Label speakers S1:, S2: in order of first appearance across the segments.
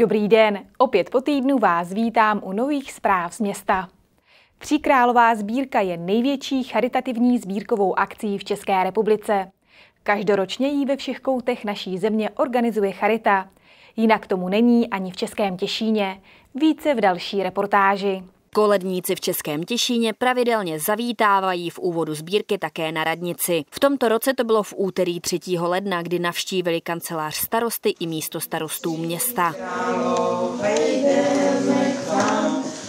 S1: Dobrý den, opět po týdnu vás vítám u nových zpráv z města. Tříkrálová sbírka je největší charitativní sbírkovou akcí v České republice. Každoročně ji ve všech koutech naší země organizuje Charita. Jinak tomu není ani v Českém Těšíně. Více v další reportáži.
S2: Koledníci v Českém Těšíně pravidelně zavítávají v úvodu sbírky také na radnici. V tomto roce to bylo v úterý 3. ledna, kdy navštívili kancelář starosty i místo starostů města.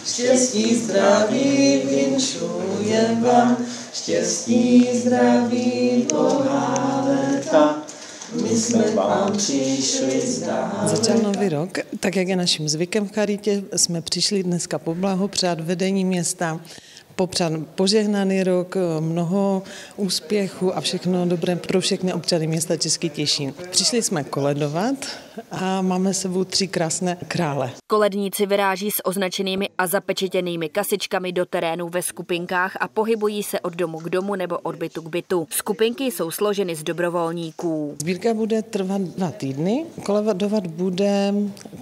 S2: Štěstí, zdraví, vinšujem vám, štěstí, zdraví, bohá my jsme. Začal nový rok, tak jak je naším zvykem v Charitě, jsme přišli dneska poblahopřát vedení města, popřát požehnaný rok, mnoho úspěchu a všechno dobré pro všechny občany města Český Těšín. Přišli jsme koledovat a máme sebou tři krásné krále. Koledníci vyráží s označenými a zapečetěnými kasičkami do terénu ve skupinkách a pohybují se od domu k domu nebo od bytu k bytu. Skupinky jsou složeny z dobrovolníků.
S3: Sbírka bude trvat dva týdny. Koledovat bude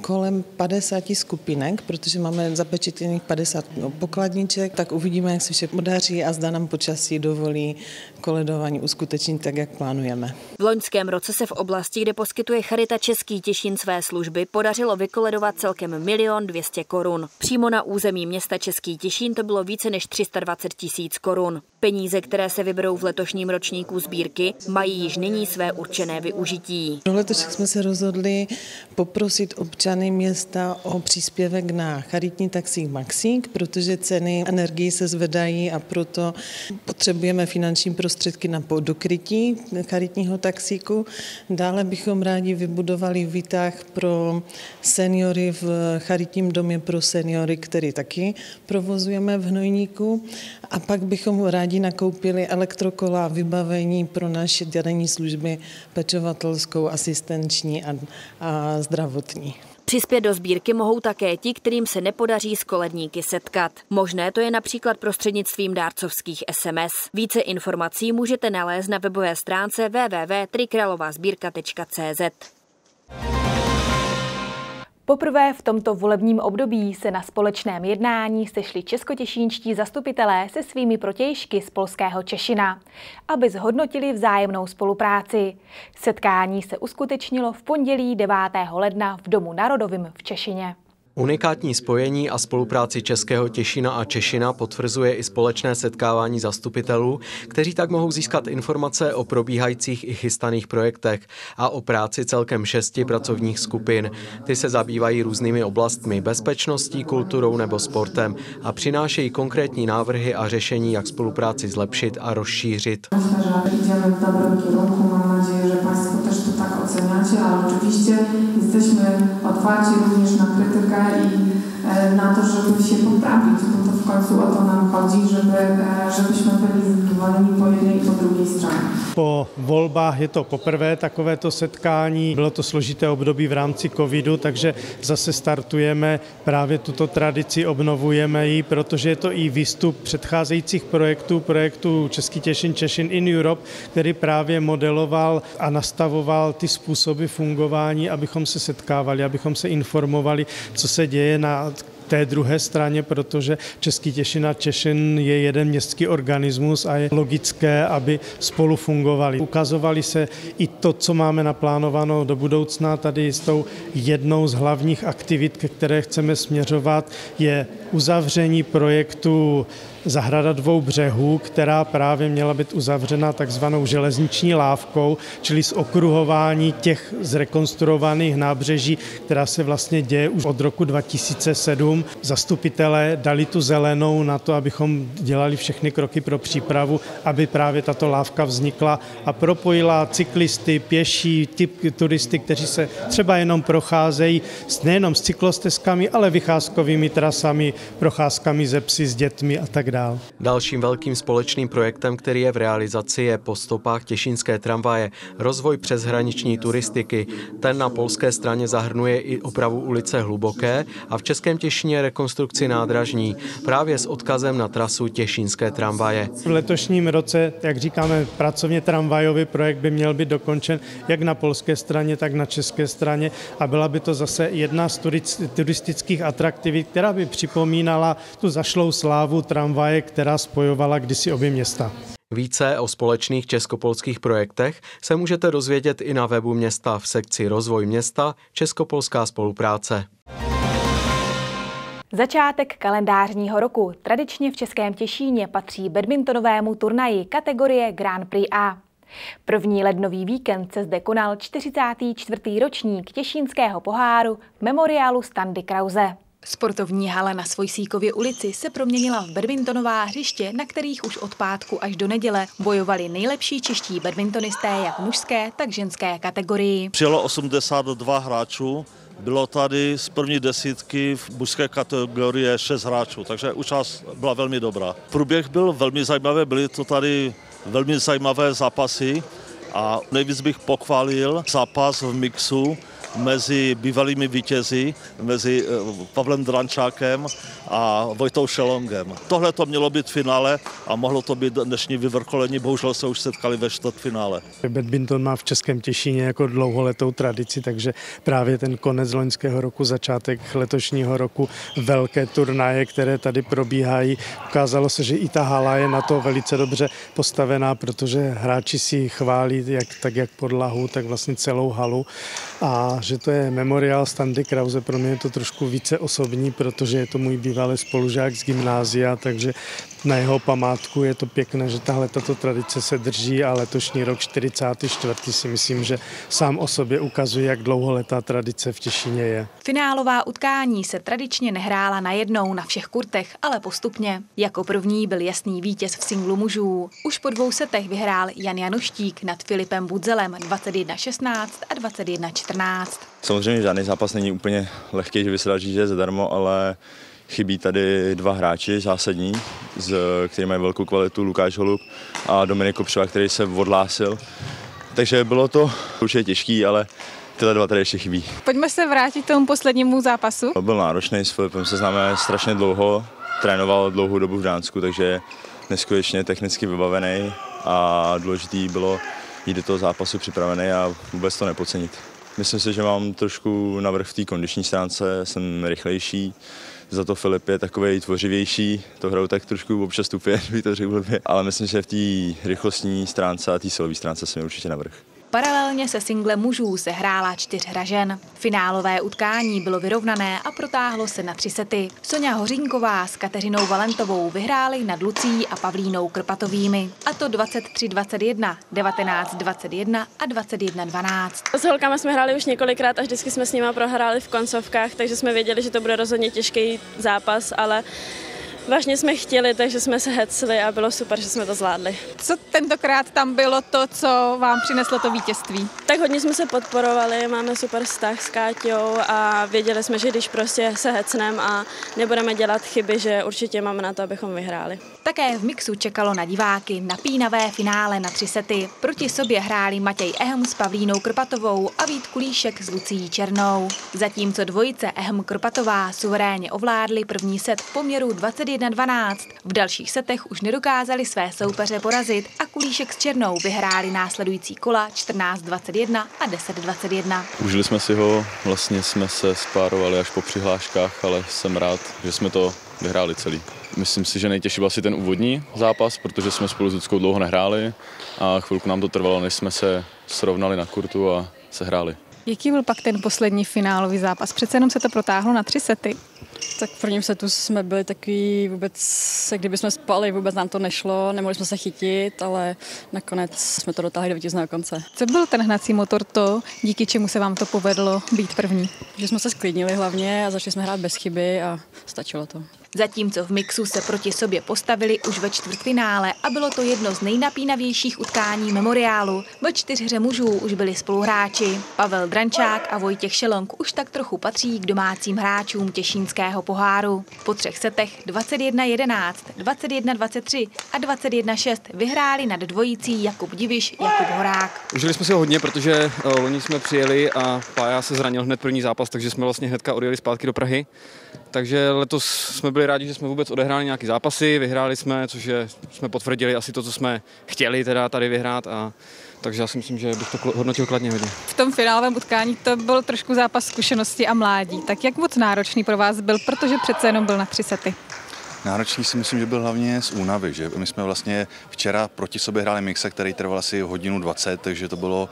S3: kolem 50 skupinek, protože máme zapečetěných 50 pokladníček, tak uvidíme, jak se vše podaří a zda nám počasí dovolí koledování uskutečnit tak, jak plánujeme.
S2: V loňském roce se v oblasti, kde poskytuje Charita Český Těšín své služby, podařilo vykoledovat celkem milion 200 korun. Přímo na území města Český Těšín to bylo více než 320 tisíc korun. Peníze, které se vyberou v letošním ročníku sbírky, mají již nyní své určené využití.
S3: Letošek jsme se rozhodli poprosit občany města o příspěvek na charitní taxík Maxík, protože ceny energii se zvedají a proto potřebujeme finanční prostředky na dokrytí charitního taxíku. Dále bychom rádi vybudovali výtah pro seniory v charitním domě pro seniory, který taky provozujeme v Hnojníku. A pak bychom rádi nakoupili elektrokola vybavení pro naše denní služby pečovatelskou, asistenční a, a zdravotní.
S2: Přispět do sbírky mohou také ti, kterým se nepodaří s koledníky setkat. Možné to je například prostřednictvím dárcovských SMS. Více informací můžete nalézt na webové stránce www.trikrálovazbírka.cz.
S1: Poprvé v tomto volebním období se na společném jednání sešli českotěšínští zastupitelé se svými protějšky z polského Češina, aby zhodnotili vzájemnou spolupráci. Setkání se uskutečnilo v pondělí 9. ledna v Domu Narodovým v Češině.
S4: Unikátní spojení a spolupráci Českého Těšina a Češina potvrzuje i společné setkávání zastupitelů, kteří tak mohou získat informace o probíhajících i chystaných projektech a o práci celkem šesti pracovních skupin. Ty se zabývají různými oblastmi bezpečností, kulturou nebo sportem a přinášejí konkrétní návrhy a řešení, jak spolupráci zlepšit a rozšířit.
S5: jesteśmy otwarci również na krytykę i na to, żeby się poprawić, bo to w końcu o to nam chodzi, żeby, e, żebyśmy byli zadowoleni po jednej i po drugiej stronie.
S6: Po volbách je to poprvé takovéto setkání. Bylo to složité období v rámci covidu, takže zase startujeme právě tuto tradici, obnovujeme ji, protože je to i výstup předcházejících projektů, projektu Český Těšin, Češin in Europe, který právě modeloval a nastavoval ty způsoby fungování, abychom se setkávali, abychom se informovali, co se děje na té druhé straně, protože Český Těšin a Češin je jeden městský organismus a je logické, aby spolu fungovali. Ukazovali se i to, co máme naplánováno do budoucna. Tady s tou jednou z hlavních aktivit, ke které chceme směřovat, je uzavření projektu zahrada dvou břehů, která právě měla být uzavřena takzvanou železniční lávkou, čili z okruhování těch zrekonstruovaných nábřeží, která se vlastně děje už od roku 2007. Zastupitelé dali tu zelenou na to, abychom dělali všechny kroky pro přípravu, aby právě tato lávka vznikla a propojila cyklisty, pěší, typ turisty, kteří se třeba jenom procházejí nejenom s cyklostezkami, ale vycházkovými trasami, procházkami ze psy s dětmi a tak dál.
S4: Dalším velkým společným projektem, který je v realizaci, je po stopách Těšínské tramvaje rozvoj přeshraniční turistiky. Ten na polské straně zahrnuje i opravu ulice Hluboké a v Českém Těšíně Těšíně rekonstrukci nádražní, právě s odkazem na trasu Těšínské tramvaje.
S6: V letošním roce, jak říkáme, pracovně tramvajový projekt by měl být dokončen jak na polské straně, tak na české straně a byla by to zase jedna z turistických atraktivit, která by připomínala tu zašlou slávu tramvaje, která spojovala kdysi obě města.
S4: Více o společných českopolských projektech se můžete dozvědět i na webu města v sekci Rozvoj města Českopolská spolupráce.
S1: Začátek kalendářního roku tradičně v Českém Těšíně patří badmintonovému turnaji kategorie Grand Prix A. První lednový víkend se zde konal 44. ročník Těšínského poháru Memoriálu Standy Krause. Sportovní hala na Svojsíkově ulici se proměnila v badmintonová hřiště, na kterých už od pátku až do neděle bojovali nejlepší čeští badmintonisté jak mužské, tak ženské kategorii.
S7: Přijelo 82 hráčů, bylo tady z první desítky v mužské kategorie 6 hráčů, takže účast byla velmi dobrá. Průběh byl velmi zajímavý, byly to tady velmi zajímavé zápasy a nejvíc bych pochválil zápas v mixu mezi bývalými vítězi, mezi eh, Pavlem Drančákem a Vojtou Šelongem. Tohle to mělo být finále a mohlo to být dnešní vyvrcholení, bohužel se už setkali ve čtvrtfinále.
S6: Badminton má v Českém Těšíně jako dlouholetou tradici, takže právě ten konec loňského roku, začátek letošního roku, velké turnaje, které tady probíhají. Ukázalo se, že i ta hala je na to velice dobře postavená, protože hráči si chválí jak, tak jak podlahu, tak vlastně celou halu a že to je memoriál Standy Krause, pro mě je to trošku více osobní, protože je to můj bývalý spolužák z gymnázia, takže na jeho památku je to pěkné, že tahle tato tradice se drží a letošní rok 44. si myslím, že sám o sobě ukazuje, jak dlouholetá tradice v Těšíně je.
S1: Finálová utkání se tradičně nehrála najednou na všech kurtech, ale postupně. Jako první byl jasný vítěz v singlu mužů. Už po dvou setech vyhrál Jan Januštík nad Filipem Budzelem 21-16 a 21-14.
S8: Samozřejmě žádný zápas není úplně lehký, že by se dal říct, že je zadarmo, ale chybí tady dva hráči zásadní, z, který mají velkou kvalitu, Lukáš Holub a Dominik Kopřova, který se odhlásil. Takže bylo to určitě těžký, ale tyhle dva tady ještě chybí.
S1: Pojďme se vrátit k tomu poslednímu zápasu.
S8: Byl náročný, s Filipem se známe strašně dlouho, trénoval dlouhou dobu v Dánsku, takže neskutečně technicky vybavený a důležitý bylo jít do toho zápasu připravený a vůbec to nepocenit. Myslím si, že mám trošku navrh v té kondiční stránce, jsem rychlejší, za to Filip je takový tvořivější, to hrajou tak trošku občas tupě, by to řekl ale myslím, že v té rychlostní stránce a té silové stránce jsem určitě navrh.
S1: Paralelně se single mužů se hrála čtyř hražen. Finálové utkání bylo vyrovnané a protáhlo se na tři sety. Sonja Hořínková s Kateřinou Valentovou vyhráli nad Lucí a Pavlínou Krpatovými. A to 23-21, 19-21 a 21-12.
S9: S holkami jsme hráli už několikrát a vždycky jsme s nimi prohráli v koncovkách, takže jsme věděli, že to bude rozhodně těžký zápas, ale vážně jsme chtěli, takže jsme se hecli a bylo super, že jsme to zvládli.
S1: Co tentokrát tam bylo to, co vám přineslo to vítězství?
S9: Tak hodně jsme se podporovali, máme super vztah s Káťou a věděli jsme, že když prostě se hecneme a nebudeme dělat chyby, že určitě máme na to, abychom vyhráli.
S1: Také v mixu čekalo na diváky napínavé finále na tři sety. Proti sobě hráli Matěj Ehm s Pavlínou Krpatovou a Vít Kulíšek s Lucí Černou. Zatímco dvojice Ehm Krpatová suverénně ovládli první set v poměru 21 21-12. V dalších setech už nedokázali své soupeře porazit a Kulíšek s Černou vyhráli následující kola 14-21 a 10-21.
S8: Užili jsme si ho, vlastně jsme se spárovali až po přihláškách, ale jsem rád, že jsme to vyhráli celý. Myslím si, že nejtěžší byl asi ten úvodní zápas, protože jsme spolu s Luckou dlouho nehráli a chvilku nám to trvalo, než jsme se srovnali na kurtu a se hráli.
S1: Jaký byl pak ten poslední finálový zápas? Přece jenom se to protáhlo na tři sety.
S10: Tak v prvním setu jsme byli takový vůbec, se kdyby jsme spali, vůbec nám to nešlo, nemohli jsme se chytit, ale nakonec jsme to dotáhli do vítězného konce.
S1: Co byl ten hnací motor to, díky čemu se vám to povedlo být první?
S10: Že jsme se sklidnili hlavně a začali jsme hrát bez chyby a stačilo to.
S1: Zatímco v mixu se proti sobě postavili už ve čtvrtfinále a bylo to jedno z nejnapínavějších utkání memoriálu. Ve čtyřhře mužů už byli spoluhráči. Pavel Drančák a Vojtěch Šelong už tak trochu patří k domácím hráčům Těšínského poháru. Po třech setech 21-11, 21-23 a 21-6 vyhráli nad dvojicí Jakub Diviš, Jakub Horák.
S11: Užili jsme si ho hodně, protože uh, oni jsme přijeli a Pája se zranil hned první zápas, takže jsme vlastně hnedka odjeli zpátky do Prahy takže letos jsme byli rádi, že jsme vůbec odehráli nějaké zápasy, vyhráli jsme, což je, jsme potvrdili asi to, co jsme chtěli teda tady vyhrát a takže já si myslím, že bych to hodnotil kladně hodně.
S1: V tom finálovém utkání to byl trošku zápas zkušenosti a mládí. Tak jak moc náročný pro vás byl, protože přece jenom byl na tři sety?
S12: Náročný si myslím, že byl hlavně z únavy, že my jsme vlastně včera proti sobě hráli mixa, který trval asi hodinu 20, takže to bylo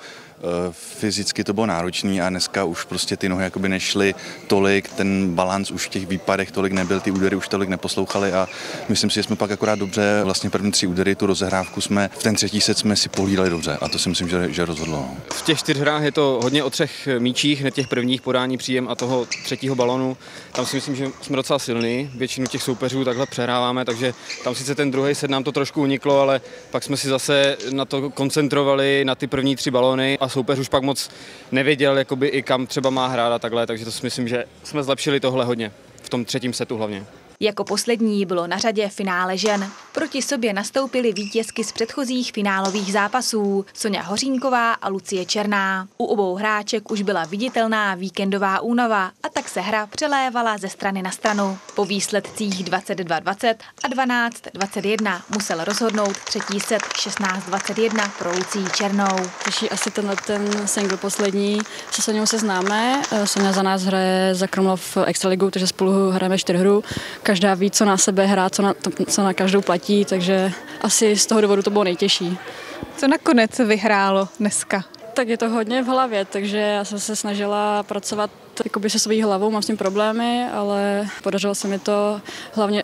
S12: fyzicky to bylo náročné a dneska už prostě ty nohy jakoby nešly tolik, ten balans už v těch výpadech tolik nebyl, ty údery už tolik neposlouchali a myslím si, že jsme pak akorát dobře, vlastně první tři údery, tu rozehrávku jsme, v ten třetí set jsme si pohlídali dobře a to si myslím, že, že rozhodlo. No.
S11: V těch čtyř hrách je to hodně o třech míčích, ne těch prvních podání příjem a toho třetího balonu. Tam si myslím, že jsme docela silní, většinu těch soupeřů takhle přehráváme, takže tam sice ten druhý set nám to trošku uniklo, ale pak jsme si zase na to koncentrovali, na ty první tři balony a soupeř už pak moc nevěděl, jakoby i kam třeba má hrát a takhle, takže to si myslím, že jsme zlepšili tohle hodně, v tom třetím setu hlavně.
S1: Jako poslední bylo na řadě finále žen. Proti sobě nastoupily vítězky z předchozích finálových zápasů Sonja Hořínková a Lucie Černá. U obou hráček už byla viditelná víkendová únava a tak se hra přelévala ze strany na stranu. Po výsledcích 22-20 a 12-21 musel rozhodnout třetí set 16-21 pro Lucii Černou.
S10: Těší asi tenhle ten single poslední. Se Sonjou se známe. Sonja za nás hraje za Krumlov Extraligu, takže spolu hrajeme čtyřhru každá ví, co na sebe hrá, co na, to, co na každou platí, takže asi z toho důvodu to bylo nejtěžší.
S1: Co nakonec vyhrálo dneska?
S10: Tak je to hodně v hlavě, takže já jsem se snažila pracovat jakoby se svojí hlavou, mám s tím problémy, ale podařilo se mi to hlavně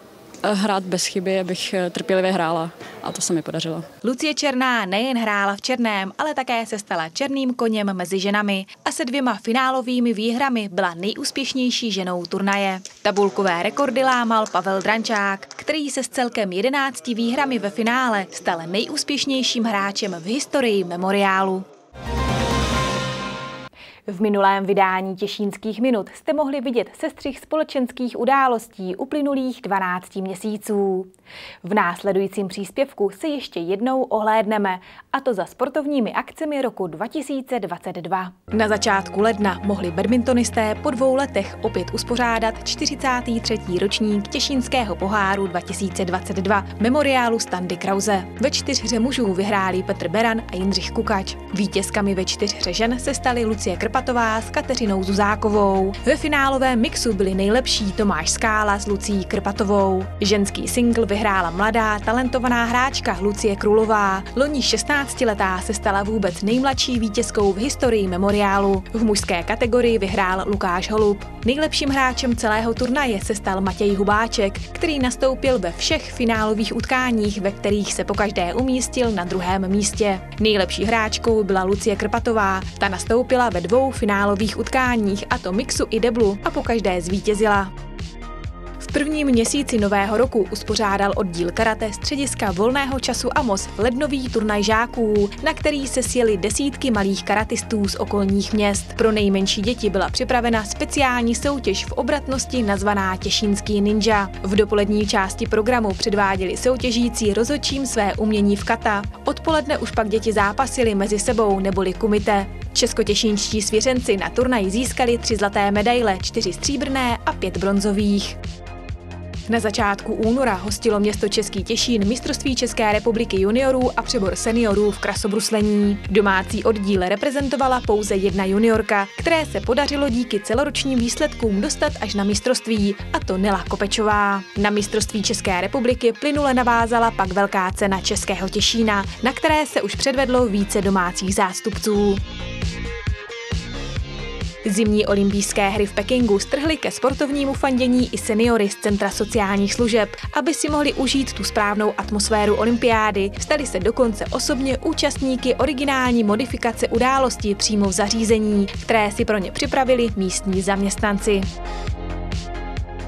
S10: hrát bez chyby, abych eh, trpělivě hrála a to se mi podařilo.
S1: Lucie Černá nejen hrála v černém, ale také se stala černým koněm mezi ženami a se dvěma finálovými výhrami byla nejúspěšnější ženou turnaje. Tabulkové rekordy lámal Pavel Drančák, který se s celkem 11 výhrami ve finále stal nejúspěšnějším hráčem v historii memoriálu. V minulém vydání Těšínských minut jste mohli vidět sestřih společenských událostí uplynulých 12 měsíců. V následujícím příspěvku se ještě jednou ohlédneme, a to za sportovními akcemi roku 2022. Na začátku ledna mohli badmintonisté po dvou letech opět uspořádat 43. ročník Těšínského poháru 2022 memoriálu Standy Krause. Ve čtyřhře mužů vyhráli Petr Beran a Jindřich Kukač. Vítězkami ve čtyřhře žen se staly Lucie Krpatová s Kateřinou Zuzákovou. Ve finálovém mixu byli nejlepší Tomáš Skála s Lucí Krpatovou. Ženský single vyhrála mladá, talentovaná hráčka Lucie Krulová. Loni 16-letá se stala vůbec nejmladší vítězkou v historii memoriálu. V mužské kategorii vyhrál Lukáš Holub. Nejlepším hráčem celého turnaje se stal Matěj Hubáček, který nastoupil ve všech finálových utkáních, ve kterých se pokaždé umístil na druhém místě. Nejlepší hráčkou byla Lucie Krpatová. Ta nastoupila ve dvou finálových utkáních, a to mixu i deblu, a pokaždé zvítězila prvním měsíci nového roku uspořádal oddíl karate střediska volného času Amos lednový turnaj žáků, na který se sjeli desítky malých karatistů z okolních měst. Pro nejmenší děti byla připravena speciální soutěž v obratnosti nazvaná Těšínský ninja. V dopolední části programu předváděli soutěžící rozočím své umění v kata. Odpoledne už pak děti zápasily mezi sebou neboli kumite. Českotěšínští svěřenci na turnaji získali tři zlaté medaile, čtyři stříbrné a pět bronzových. Na začátku února hostilo město Český Těšín mistrovství České republiky juniorů a přebor seniorů v krasobruslení. Domácí oddíl reprezentovala pouze jedna juniorka, které se podařilo díky celoročním výsledkům dostat až na mistrovství, a to Nela Kopečová. Na mistrovství České republiky plynule navázala pak velká cena Českého Těšína, na které se už předvedlo více domácích zástupců. Zimní olympijské hry v Pekingu strhly ke sportovnímu fandění i seniory z Centra sociálních služeb, aby si mohli užít tu správnou atmosféru olympiády. Stali se dokonce osobně účastníky originální modifikace událostí přímo v zařízení, které si pro ně připravili místní zaměstnanci.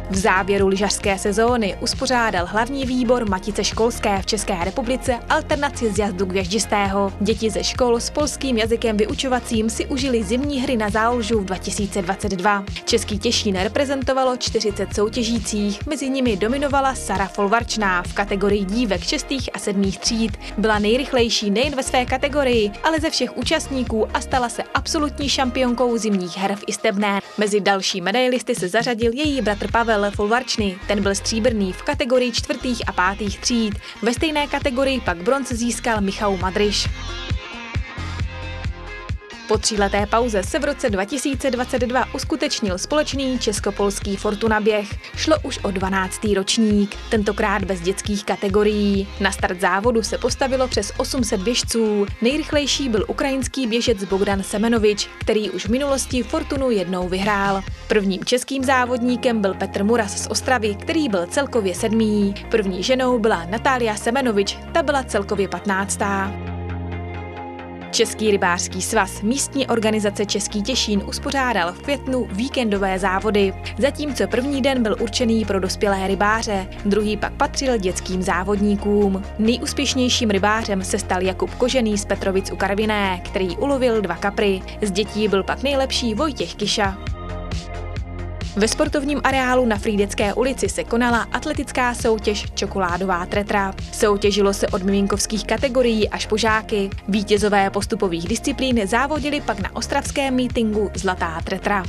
S1: V závěru lyžařské sezóny uspořádal hlavní výbor Matice školské v České republice alternaci z jazdu Gvěždistého. Děti ze škol s polským jazykem vyučovacím si užili zimní hry na záložu v 2022. Český Těšín reprezentovalo 40 soutěžících, mezi nimi dominovala Sara Folvarčná v kategorii dívek 6. a 7. tříd. Byla nejrychlejší nejen ve své kategorii, ale ze všech účastníků a stala se absolutní šampionkou zimních her v Istebné. Mezi další medailisty se zařadil její bratr Pavel, Pavel Folvarčny, ten byl stříbrný v kategorii čtvrtých a pátých tříd. Ve stejné kategorii pak bronz získal Michał Madryš. Po tříleté pauze se v roce 2022 uskutečnil společný českopolský Fortuna běh. Šlo už o 12. ročník, tentokrát bez dětských kategorií. Na start závodu se postavilo přes 800 běžců. Nejrychlejší byl ukrajinský běžec Bogdan Semenovič, který už v minulosti Fortunu jednou vyhrál. Prvním českým závodníkem byl Petr Muras z Ostravy, který byl celkově sedmý. První ženou byla Natália Semenovič, ta byla celkově 15. Český rybářský svaz místní organizace Český Těšín uspořádal v květnu víkendové závody. Zatímco první den byl určený pro dospělé rybáře, druhý pak patřil dětským závodníkům. Nejúspěšnějším rybářem se stal Jakub Kožený z Petrovic u Karviné, který ulovil dva kapry. Z dětí byl pak nejlepší Vojtěch Kiša. Ve sportovním areálu na Frýdecké ulici se konala atletická soutěž Čokoládová tretra. Soutěžilo se od miminkovských kategorií až po žáky. Vítězové postupových disciplín závodili pak na ostravském mítingu Zlatá tretra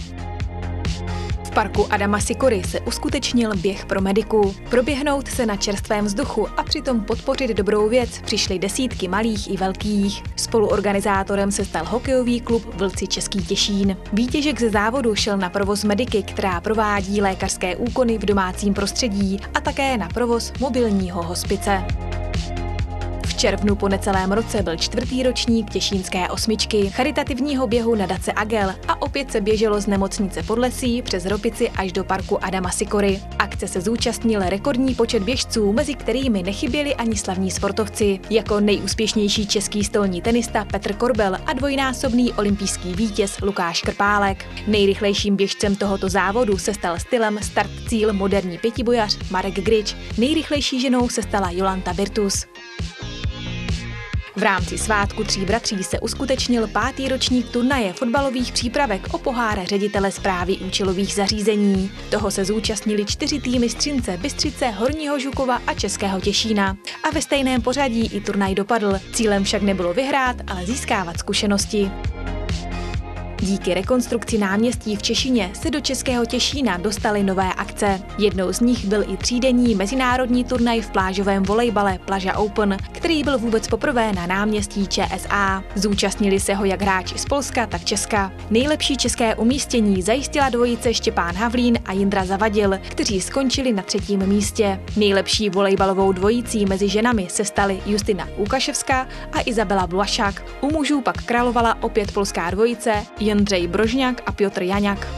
S1: parku Adama Sikory se uskutečnil běh pro mediku. Proběhnout se na čerstvém vzduchu a přitom podpořit dobrou věc přišly desítky malých i velkých. Spoluorganizátorem se stal hokejový klub Vlci Český Těšín. Výtěžek ze závodu šel na provoz mediky, která provádí lékařské úkony v domácím prostředí a také na provoz mobilního hospice červnu po necelém roce byl čtvrtý ročník Těšínské osmičky, charitativního běhu na Dace Agel a opět se běželo z nemocnice Podlesí přes Ropici až do parku Adama Sikory. Akce se zúčastnil rekordní počet běžců, mezi kterými nechyběli ani slavní sportovci, jako nejúspěšnější český stolní tenista Petr Korbel a dvojnásobný olympijský vítěz Lukáš Krpálek. Nejrychlejším běžcem tohoto závodu se stal stylem start cíl moderní pětibojař Marek Grič. Nejrychlejší ženou se stala Jolanta Virtus. V rámci svátku tří bratří se uskutečnil pátý ročník turnaje fotbalových přípravek o poháre ředitele zprávy účelových zařízení. Toho se zúčastnili čtyři týmy Střince, Bystřice, Horního Žukova a Českého Těšína. A ve stejném pořadí i turnaj dopadl. Cílem však nebylo vyhrát, ale získávat zkušenosti. Díky rekonstrukci náměstí v Češině se do Českého Těšína dostaly nové akce. Jednou z nich byl i třídenní mezinárodní turnaj v plážovém volejbale Plaža Open, který byl vůbec poprvé na náměstí ČSA. Zúčastnili se ho jak hráči z Polska, tak Česka. Nejlepší české umístění zajistila dvojice Štěpán Havlín a Jindra Zavadil, kteří skončili na třetím místě. Nejlepší volejbalovou dvojicí mezi ženami se staly Justina Lukaševská a Izabela Vlašák. U mužů pak královala opět polská dvojice Jindřej Brožňák a Piotr Jaňák.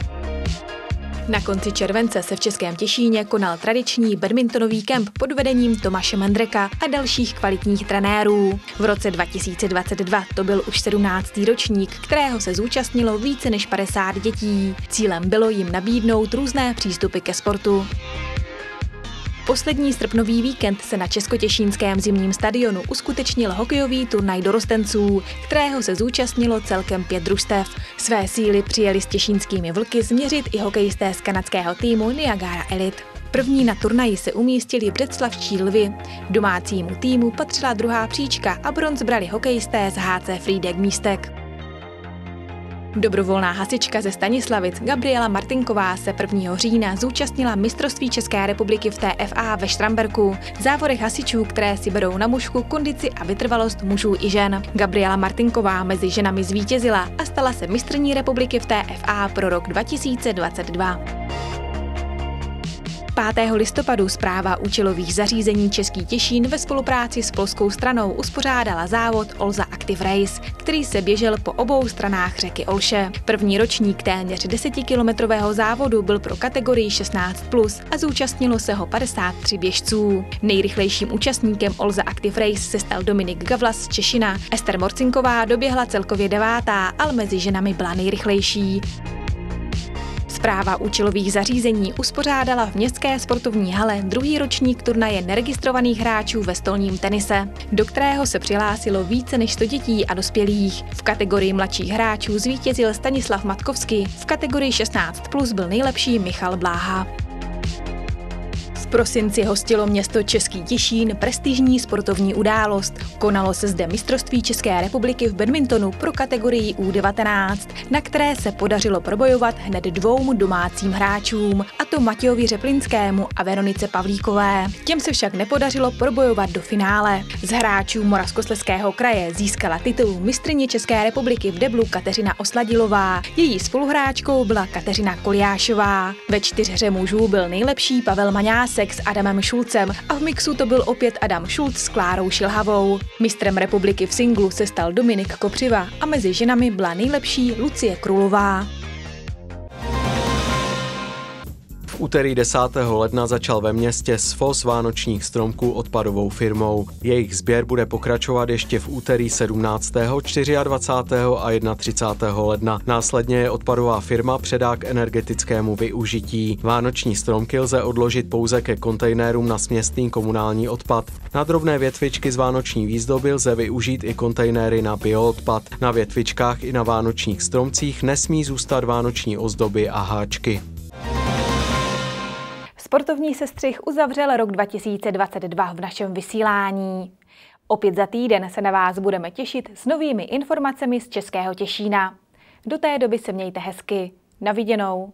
S1: Na konci července se v Českém Těšíně konal tradiční badmintonový kemp pod vedením Tomáše Mendreka a dalších kvalitních trenérů. V roce 2022 to byl už 17. ročník, kterého se zúčastnilo více než 50 dětí. Cílem bylo jim nabídnout různé přístupy ke sportu. Poslední srpnový víkend se na Českotěšínském zimním stadionu uskutečnil hokejový turnaj dorostenců, kterého se zúčastnilo celkem pět družstev. Své síly přijeli s těšínskými vlky změřit i hokejisté z kanadského týmu Niagara Elite. První na turnaji se umístili břeclavští lvy. Domácímu týmu patřila druhá příčka a bronz brali hokejisté z HC Frýdek Místek. Dobrovolná hasička ze Stanislavic Gabriela Martinková se 1. října zúčastnila mistrovství České republiky v TFA ve Štramberku, závodech hasičů, které si berou na mužku kondici a vytrvalost mužů i žen. Gabriela Martinková mezi ženami zvítězila a stala se mistrní republiky v TFA pro rok 2022. 5. listopadu zpráva účelových zařízení Český Těšín ve spolupráci s polskou stranou uspořádala závod Olza Active Race, který se běžel po obou stranách řeky Olše. První ročník téměř 10-kilometrového závodu byl pro kategorii 16+, a zúčastnilo se ho 53 běžců. Nejrychlejším účastníkem Olza Active Race se stal Dominik Gavlas z Češina. Ester Morcinková doběhla celkově devátá, ale mezi ženami byla nejrychlejší. Zpráva účelových zařízení uspořádala v městské sportovní hale druhý ročník turnaje neregistrovaných hráčů ve stolním tenise, do kterého se přihlásilo více než 100 dětí a dospělých. V kategorii mladších hráčů zvítězil Stanislav Matkovský, v kategorii 16 plus byl nejlepší Michal Bláha prosinci hostilo město Český Těšín prestižní sportovní událost. Konalo se zde mistrovství České republiky v badmintonu pro kategorii U19, na které se podařilo probojovat hned dvou domácím hráčům, a to Matějovi Řeplinskému a Veronice Pavlíkové. Těm se však nepodařilo probojovat do finále. Z hráčů Moravskosleského kraje získala titul mistrně České republiky v deblu Kateřina Osladilová. Její spoluhráčkou byla Kateřina Koliášová. Ve čtyřhře mužů byl nejlepší Pavel Maňásek s Adamem Šulcem a v mixu to byl opět Adam Šulc s Klárou Šilhavou. Mistrem republiky v singlu se stal Dominik Kopřiva a mezi ženami byla nejlepší Lucie Krulová.
S4: Úterý 10. ledna začal ve městě svoz vánočních stromků odpadovou firmou. Jejich sběr bude pokračovat ještě v úterý 17., 24. a 31. ledna. Následně je odpadová firma předá k energetickému využití. Vánoční stromky lze odložit pouze ke kontejnerům na směstný komunální odpad. Na drobné větvičky z vánoční výzdoby lze využít i kontejnery na bioodpad. Na větvičkách i na vánočních stromcích nesmí zůstat vánoční ozdoby a háčky.
S1: Sportovní sestřih uzavřel rok 2022 v našem vysílání. Opět za týden se na vás budeme těšit s novými informacemi z Českého Těšína. Do té doby se mějte hezky. Na viděnou.